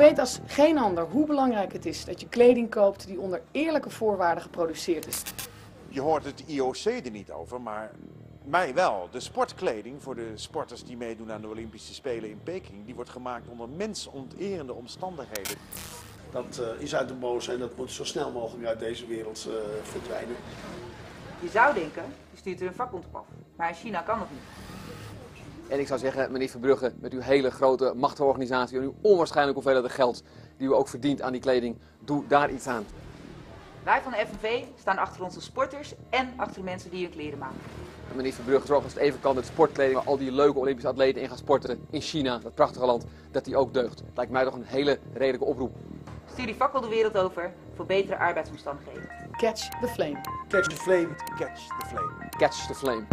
weet als geen ander hoe belangrijk het is dat je kleding koopt die onder eerlijke voorwaarden geproduceerd is. Je hoort het IOC er niet over, maar mij wel. De sportkleding voor de sporters die meedoen aan de Olympische Spelen in Peking, die wordt gemaakt onder mensonterende omstandigheden. Dat eh, is uit de mode en dat moet zo snel mogelijk uit deze wereld eh, verdwijnen. Je zou denken, je stuurt er een vakbond op af. Maar in China kan dat niet. En ik zou zeggen, meneer Verbrugge, met uw hele grote machtige organisatie en uw onwaarschijnlijke hoeveelheid geld die u ook verdient aan die kleding, doe daar iets aan. Wij van de FNV staan achter onze sporters en achter de mensen die hun kleren maken. En meneer Verbrugge, zorg als het even kan dat sportkleding waar al die leuke Olympische atleten in gaan sporten in China, dat prachtige land, dat die ook deugt. Lijkt mij toch een hele redelijke oproep. Stuur die fakkel de wereld over voor betere arbeidsomstandigheden. Catch the flame. Catch the flame. Catch the flame. Catch the flame.